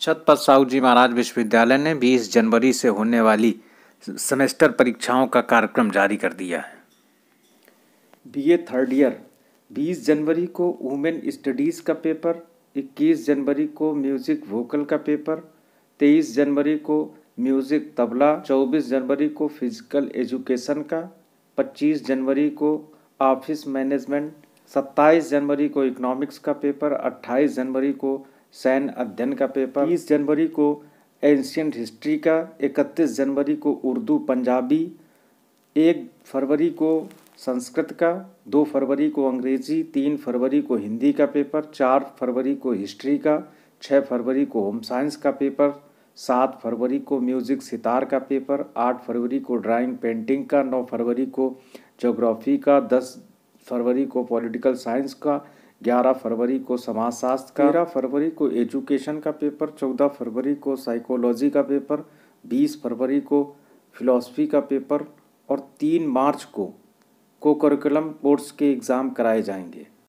छत्रपति साहू जी महाराज विश्वविद्यालय ने 20 जनवरी से होने वाली सेमेस्टर परीक्षाओं का कार्यक्रम जारी कर दिया है। बीए थर्ड ईयर 20 जनवरी को वुमेन स्टडीज़ का पेपर 21 जनवरी को म्यूज़िक वोकल का पेपर 23 जनवरी को म्यूज़िक तबला 24 जनवरी को फ़िज़िकल एजुकेशन का 25 जनवरी को ऑफ़िस मैनेजमेंट 27 जनवरी को इकोनॉमिक्स का पेपर 28 जनवरी को सैन्य अध्ययन का पेपर। 30 जनवरी को एंशियंट हिस्ट्री का 31 जनवरी को उर्दू पंजाबी, एक फरवरी को संस्कृत का, दो फरवरी को अंग्रेज़ी, तीन फरवरी को हिंदी का पेपर, चार फरवरी को हिस्ट्री का छः फरवरी को होम साइंस का पेपर, सात फरवरी को म्यूज़िक सितार का पेपर, आठ फरवरी को ड्राइंग पेंटिंग का, नौ फरवरी को जोग्राफ़ी का, दस फरवरी को पॉलिटिकल साइंस का, ग्यारह फरवरी को समाजशास्त्र का, तेरह फरवरी को एजुकेशन का पेपर, चौदह फरवरी को साइकोलॉजी का पेपर, बीस फरवरी को फिलॉसफी का पेपर और तीन मार्च को को करिकुलम कोर्स के एग्ज़ाम कराए जाएँगे।